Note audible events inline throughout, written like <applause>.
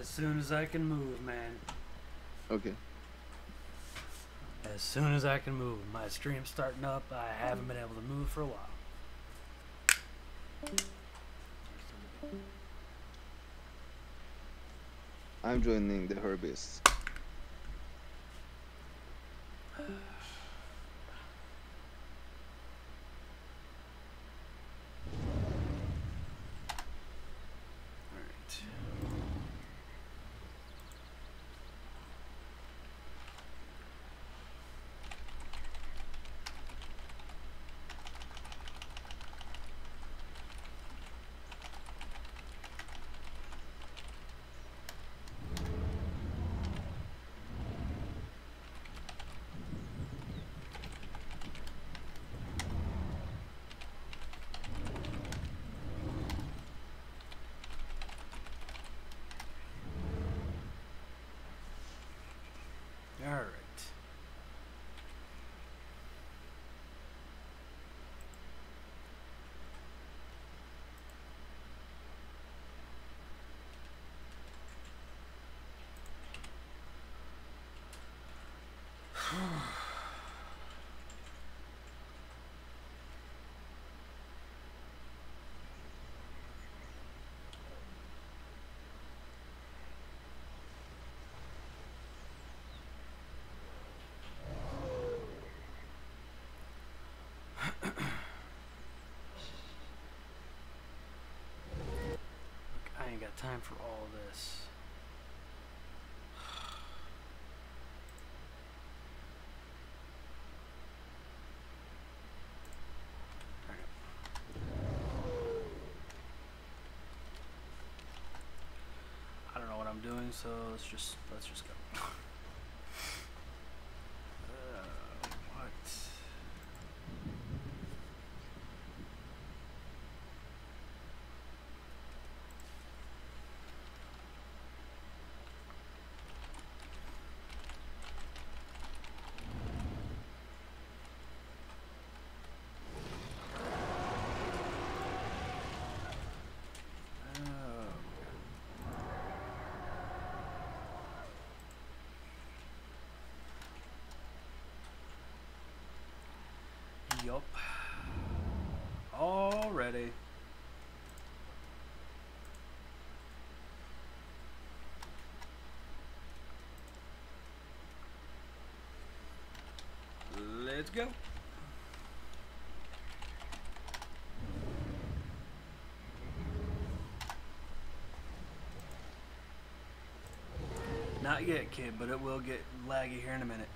as soon as I can move, man. Okay. As soon as I can move. My stream's starting up. I haven't been able to move for a while. I'm joining the Herbists. <sighs> <sighs> <sighs> Alright. Alright. Look, I ain't got time for all this. <sighs> I don't know what I'm doing, so let's just let's just go. <laughs> Uh, what? Oh. Yup. Already. Let's go. Not yet, kid, but it will get laggy here in a minute.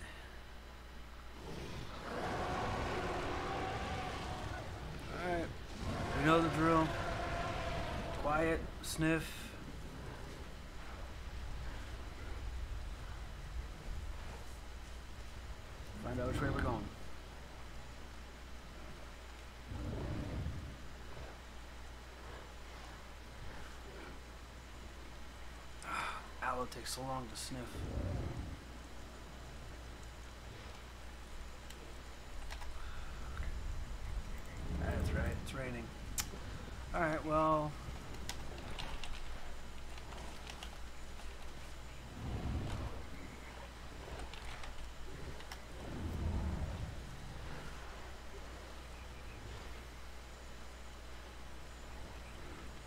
We know the drill. Quiet, sniff. Find out which way we're going. Ah, Aloe takes so long to sniff. That's right, it's raining. Alright, well.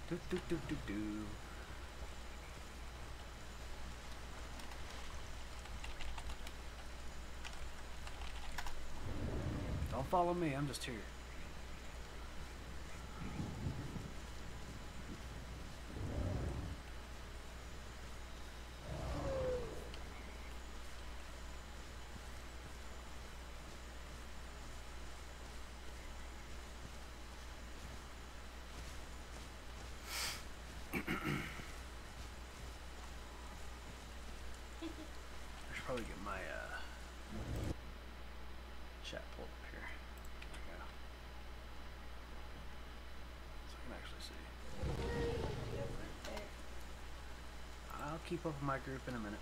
Do, do, do, do, do. Don't follow me, I'm just here. keep up with my group in a minute.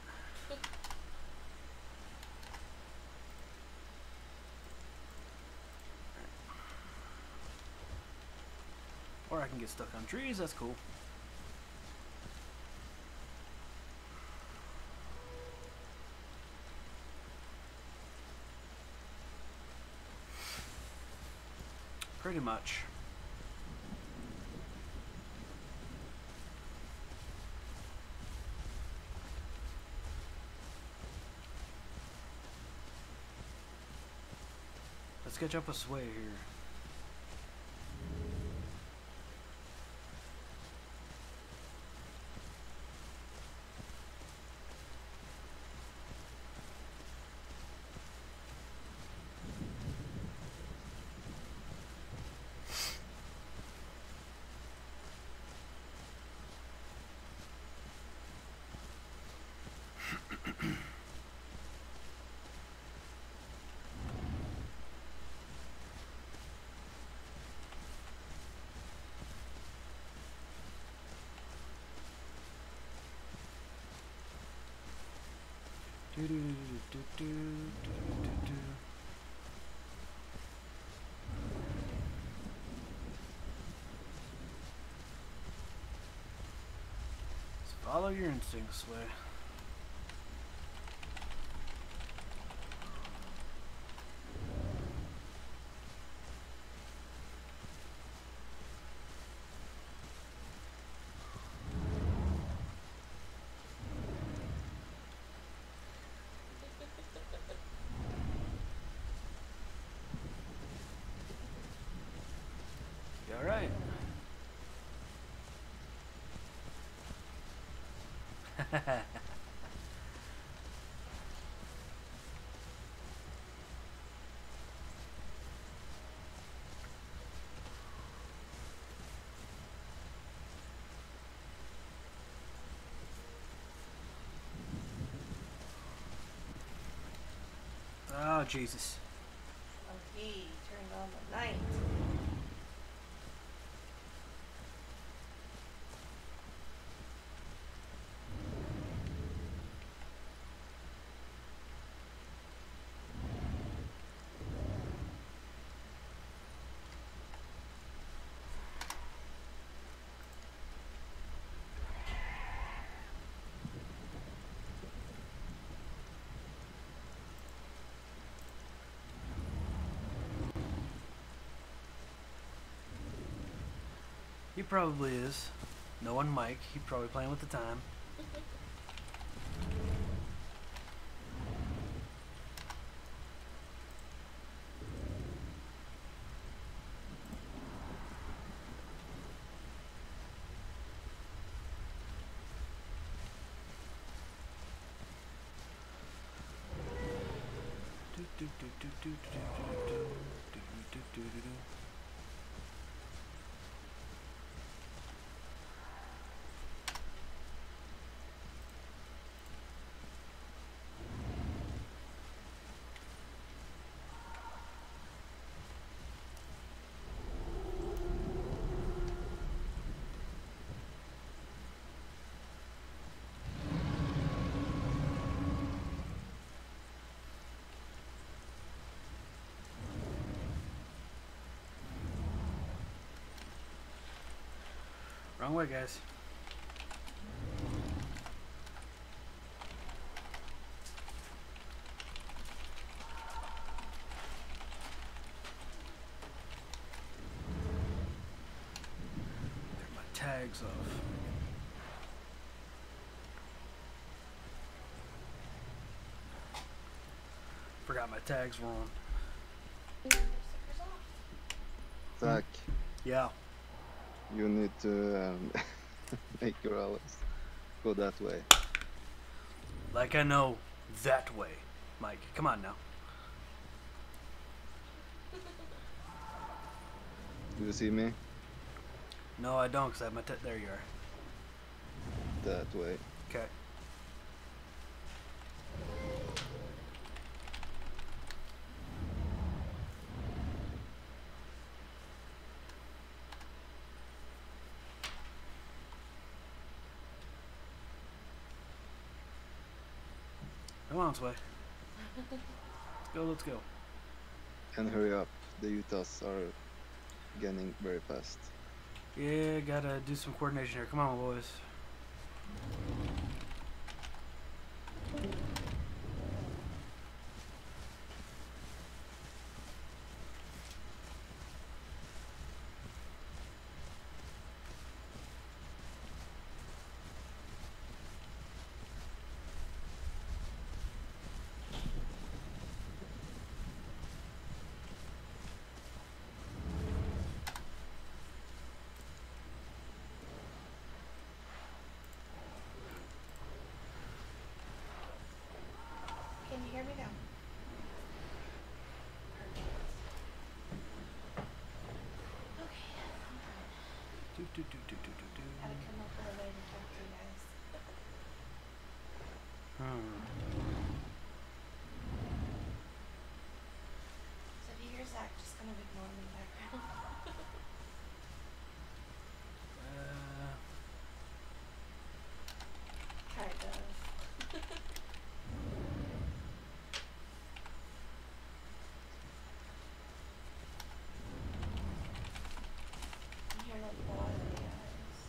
Or I can get stuck on trees, that's cool. Pretty much. Let's catch up with Sway here. Do do do do do do do follow your instincts, Sway. You alright? <laughs> oh, Jesus. Oh, he turned on the night. He probably is. Knowing Mike, he probably playing with the time. <laughs> Wrong way, guys. Take my tags off. Forgot my tags were on. Stickers. Zach, Yeah. You need to um, <laughs> make your allies go that way. Like I know that way. Mike, come on now. Do you see me? No, I don't, because I have my t- There you are. That way. Okay. Come on, Sway. Let's go, let's go. And hurry up. The Utahs are getting very fast. Yeah, gotta do some coordination here. Come on, boys. Do, do, do, do, do, do. Come up with a way to talk to you guys. Hmm. So if you hear Zach, just kind of ignore me in the background. Uh, kind of. You hear like water in the eyes.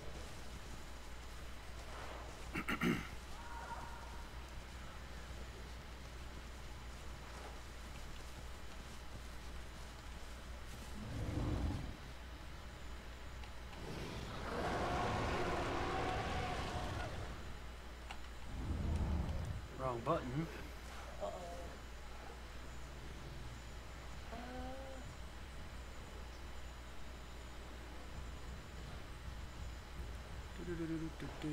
Wrong button. Uh do, do, do.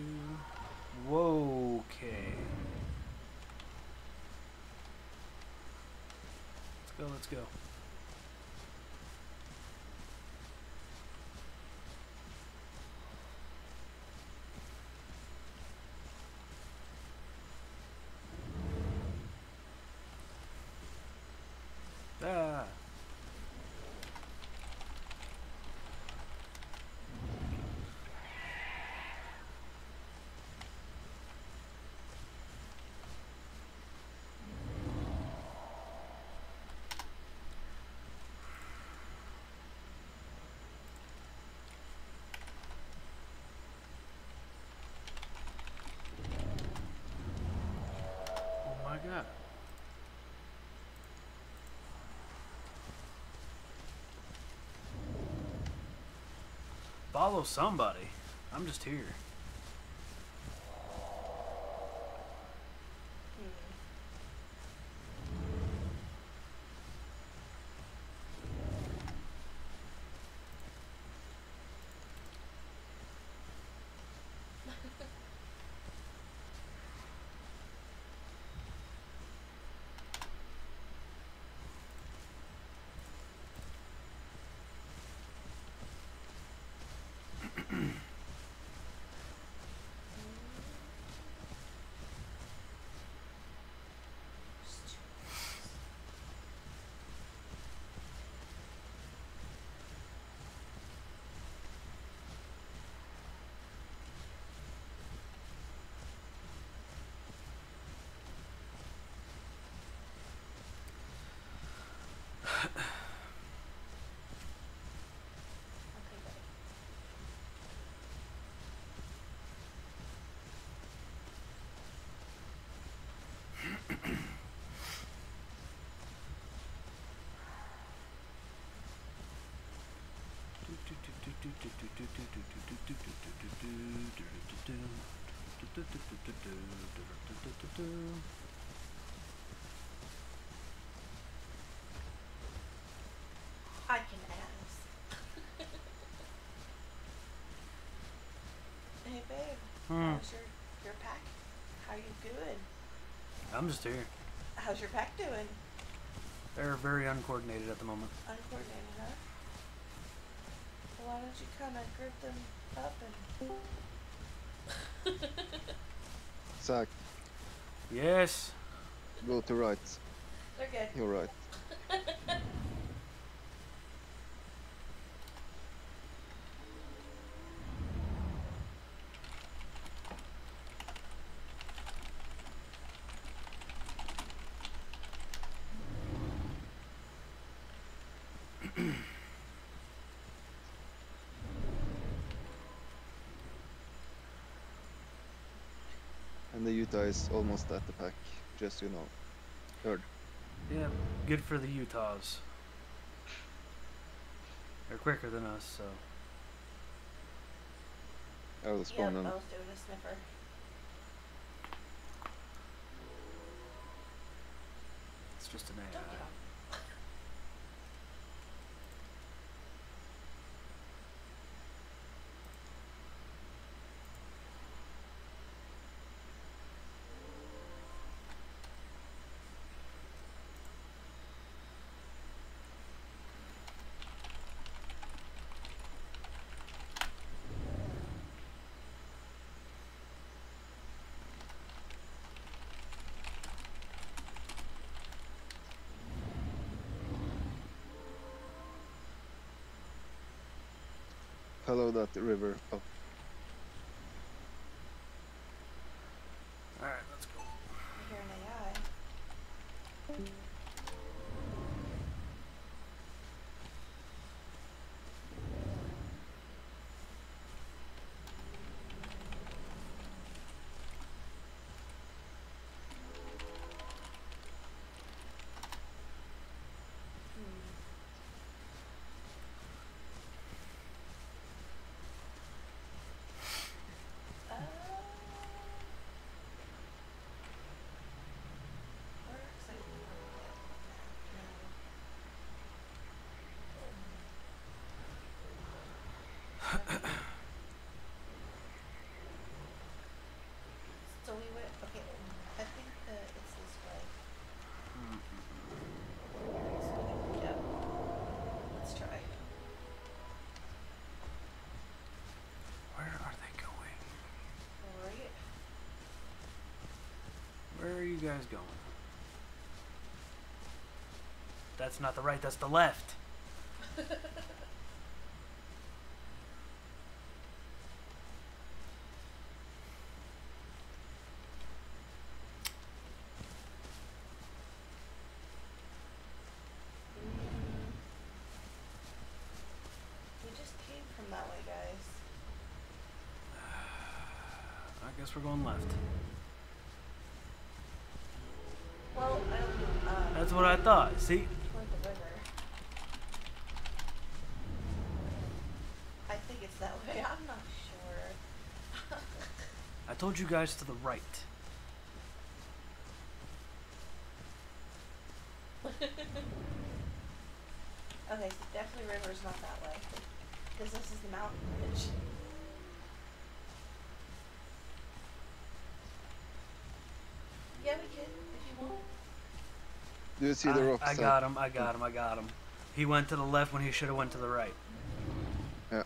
Whoa, okay. Let's go, let's go. Ah. Oh my god. Follow somebody. I'm just here. Hmm. Okay, good. I can ask. <laughs> hey babe, Hmm. how's your your pack? How are you doing? I'm just here. How's your pack doing? They're very uncoordinated at the moment. Uncoordinated, huh? Well, why don't you kind of group them up and <laughs> Zach, Yes. go to right. they're good. You're right. <laughs> And the Utah is almost at the pack, just so you know. Heard. Yeah. Good for the Utahs. They're quicker than us, so. I will Yeah, spawn on. both doing a sniffer. It's just an Don't get AI. Follow that river up. All right, let's go. I hear an AI. Hmm. Uh, where exactly are we at now? So we went. Okay, I think that it's this way. So, yeah. Let's try. Where are they going? Right. Where are you guys going? That's not the right, that's the left. We just came from that way, guys. <sighs> I guess we're going left. Well, I don't. Um, That's what I thought. See? toward the river. I think it's that way. I'm not sure. <laughs> I told you guys to the right. <laughs> okay, so definitely river's not that way. Because this is the mountain ridge. Yeah, we can, if you want. Do you see the I, rocks? I got him, I got him, I got him. He went to the left when he should have went to the right. Yeah.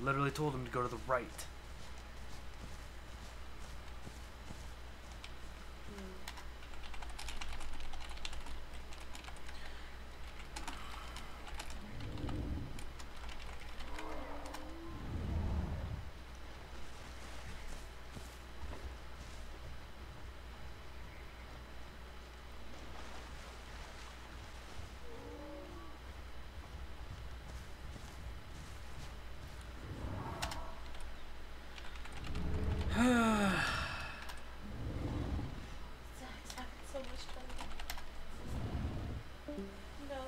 Literally told him to go to the right. Hmm. Zach's having so much trouble. No.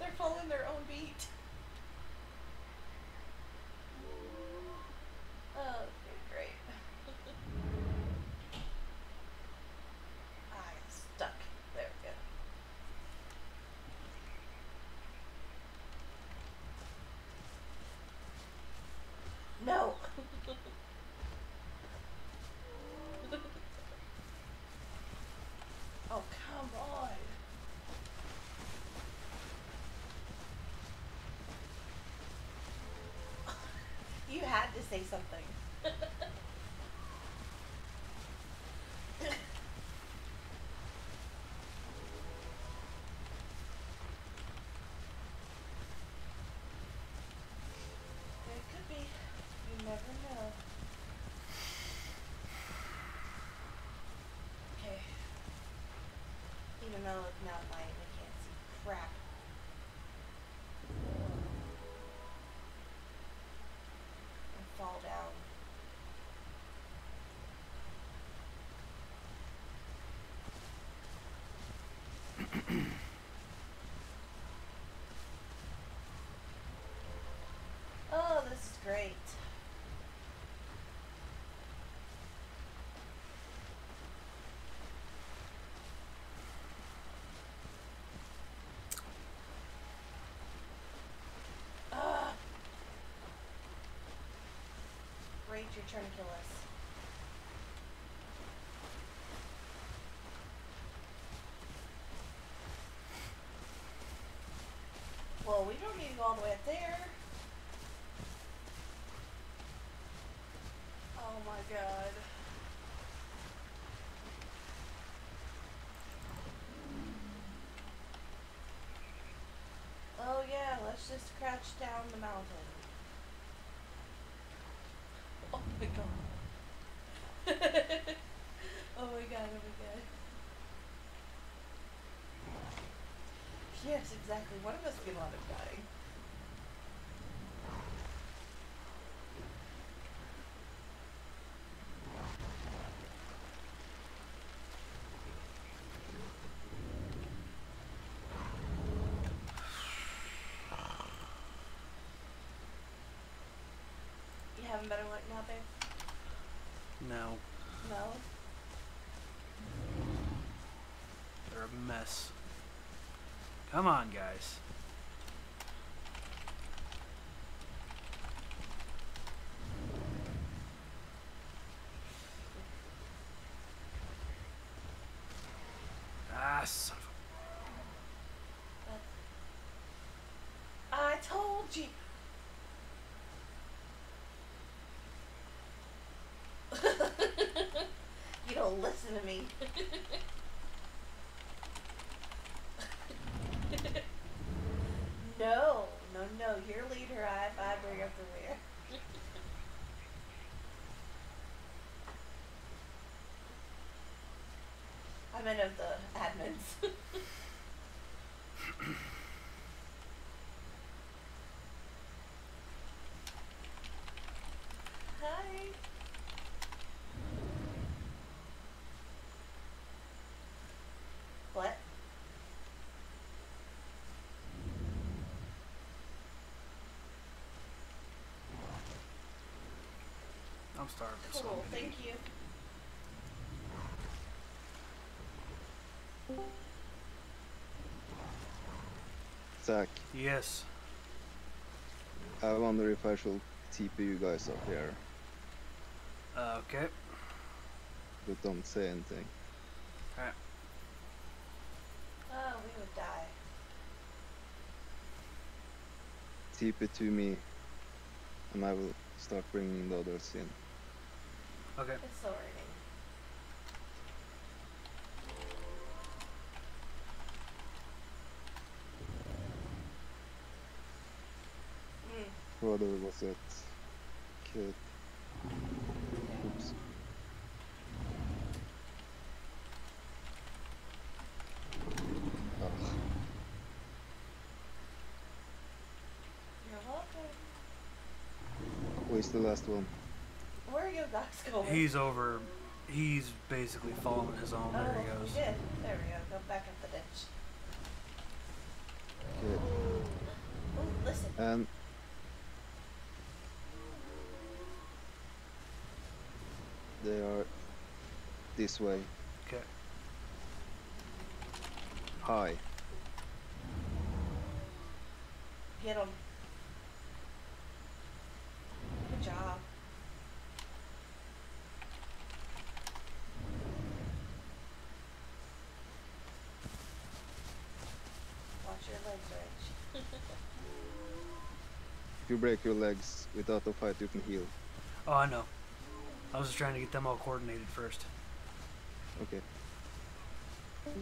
They're following their own beat. Oh, okay, great. I am stuck. There we go. No. oh, come on. You had to say something. It could be. You never know. Okay. Even though it's now night, we can't see crap. And fall down. oh, this is great. Ah. Great, you're trying to kill us. Well, we don't need to go all the way up there. Oh my god. Oh yeah, let's just crouch down the mountain. Oh my god. <laughs> oh my god, oh my god. Yes, exactly. One of us can wind up dying. Having better luck now, babe? No, No? they're a mess. Come on, guys. Ah, son of I told you. you don't listen to me. no, no, no. Your leader, I, I bring up the rear. I meant of the admins. Hi. What? I'm starving. Cool, thank you. Zach, Yes. I wonder if I should TP you guys up here, Uh, okay. but don't say anything. Alright. Oh, we would die. TP to me, and I will start bringing the others in. Okay. It's so raining. What was it? Kid. Oops. Ugh. You're welcome. Where's the last one? Where are your ducks going? He's over. He's basically following his own. oh, There he you goes. Oh, did. There we go. Go back up the ditch. Okay. Ooh, listen. And they are this way. Okay. High. Get him. Good job. Watch your legs, Rich. If <laughs> you break your legs without a fight, you can heal. Oh, I know. I was just trying to get them all coordinated first. Okay. Hmm.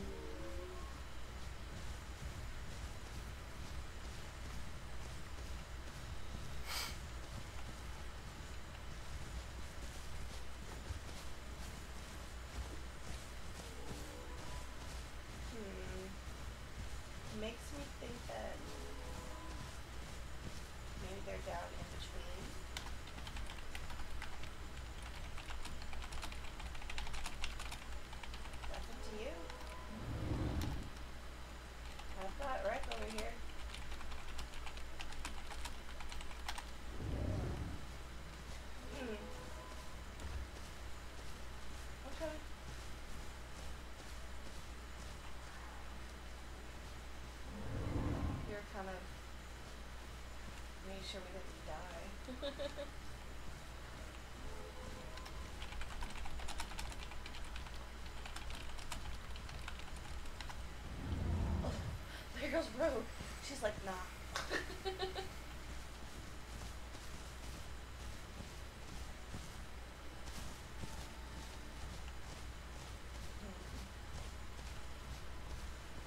Makes me think that maybe they're down in between. That's up to you. I've got Rick over here. Hmm. Okay. You're kind of made sure we didn't die. oh, <laughs> there goes Rogue. She's like, nah. Hmm.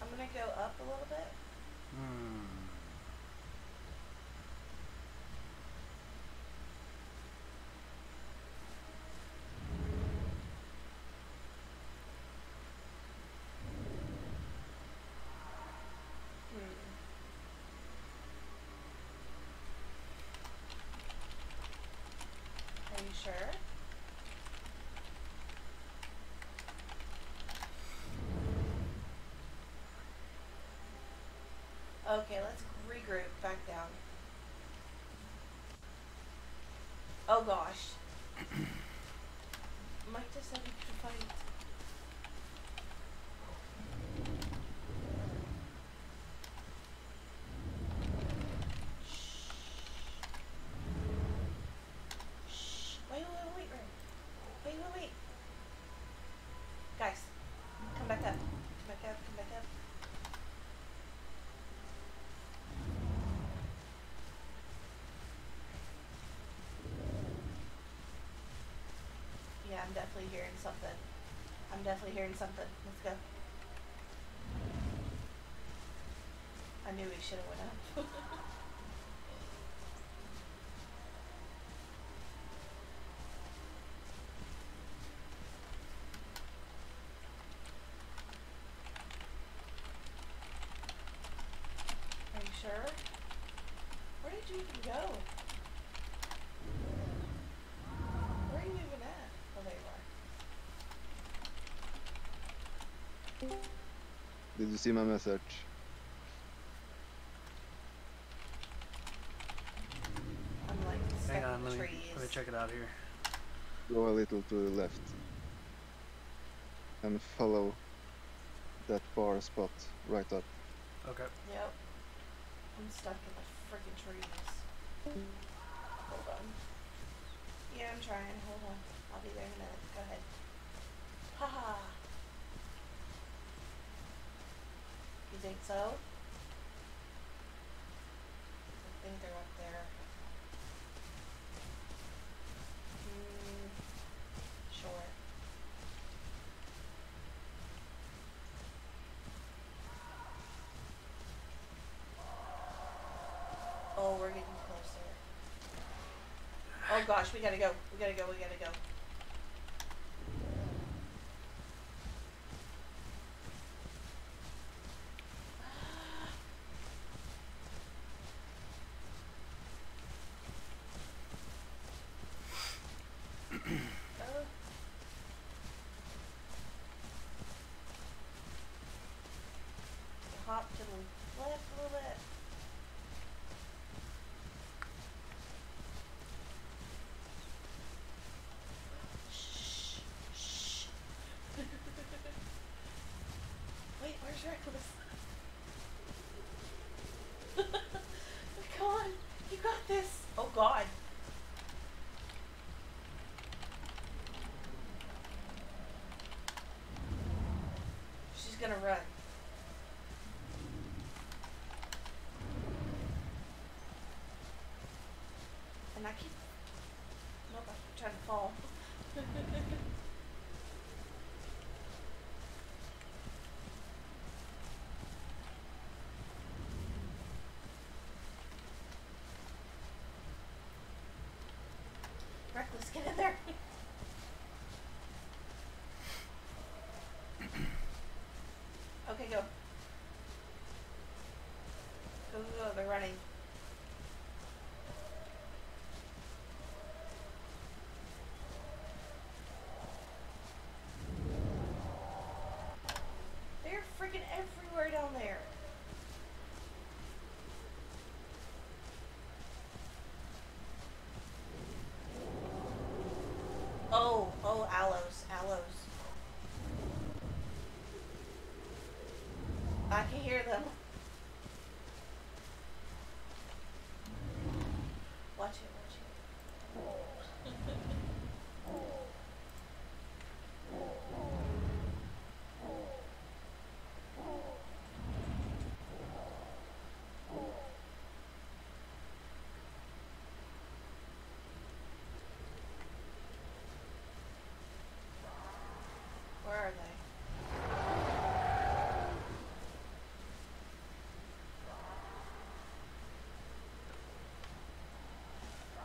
I'm gonna go up a little bit. Hmm. Sure? Okay, let's regroup back down. Oh gosh. <coughs> Mike just said we could fight. Shh. Shh. Wait, wait, wait, wait, wait. Wait, wait, wait. Guys, come back up. Come back up, come back up. Yeah, I'm definitely hearing something. I'm definitely hearing something. Let's go. I knew we should have went up. <laughs> Are you sure? Where did you even go? Where are you even at? Oh, there you are. Did you see my message? Like Hang on, let me, let me check it out here. Go a little to the left. And follow that bar spot right up. Okay. Yep. I'm stuck in the freaking trees. Hold on. Yeah, I'm trying. Hold on. I'll be there in a minute. Go ahead. Haha. You think so? I think they're up there. Hmm. Sure. Oh, we're getting closer. Oh gosh, we gotta go. We gotta go. We gotta go. Oh. Hop to the left a little bit. Shh. Shh. Reckless? <laughs> Come on, you got this. Oh God. She's gonna run. And I keep. Nope, I keep trying to fall. Reckless, get <laughs> in there. okay, go. Go, go, go. They're running. They're freaking everywhere down there. Oh, allos, allos. I can hear them. Watch it, watch it. Where are they?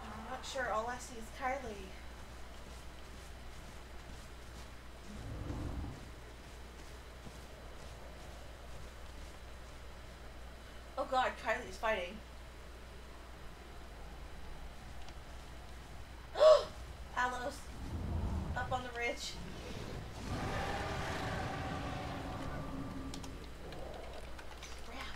I'm sure. All I see is Kylie. Oh god, Kylie's fighting. <gasps> Allos. Up on the ridge. Crap.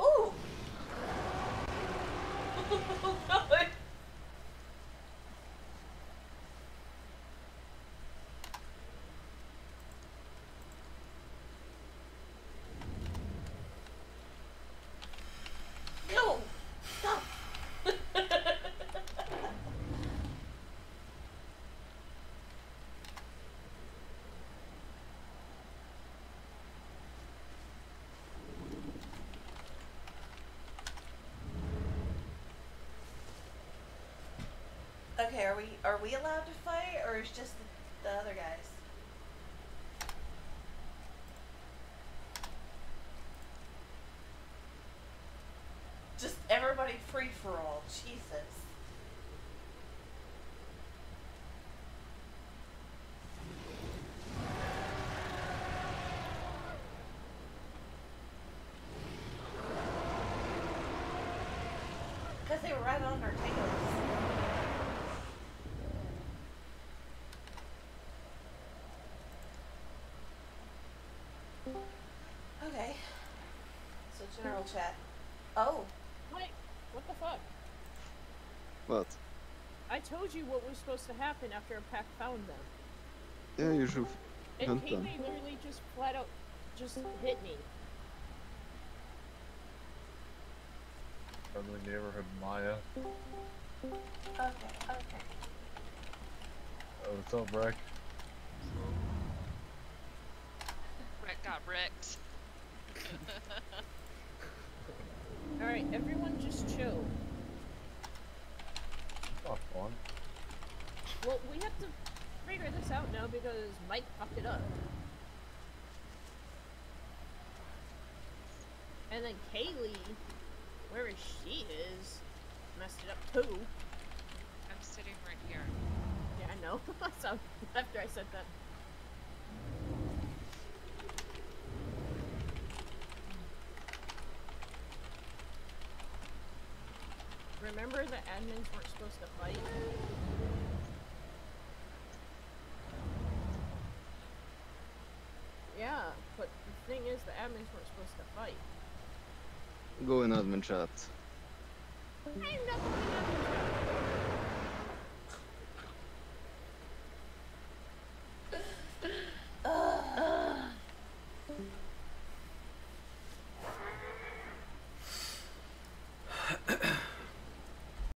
Ooh! Oh, God. No! Stop! Okay, are we are we allowed to fight, or is just the, the other guys? Just everybody free for all. Jesus. Because they were right on our tails. Okay. So hmm. general chat. Oh. Wait, what the fuck? What? I told you what was supposed to happen after a pack found them. Yeah, you should And hunt them. Kaylee literally just flat out just hit me. Friendly neighborhood Maya. Okay. Okay. Oh, what's up, Breck? Rick got wrecked. Alright, everyone just chill. Oh, Not fun. Well, we have to figure this out now because Mike fucked it up. And then Kaylee, wherever she is, messed it up too. I'm sitting right here. Yeah, I know. <laughs> so after I said that. Remember the admins weren't supposed to fight? Yeah, but the thing is the admins weren't supposed to fight. Go in admin chat. I'm not going